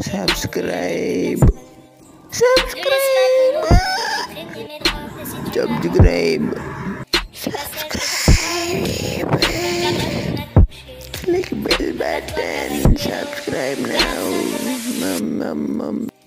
subscribe. Subscribe. Subscribe. Subscribe. Click bell button. Subscribe now. Mum, mum, mum.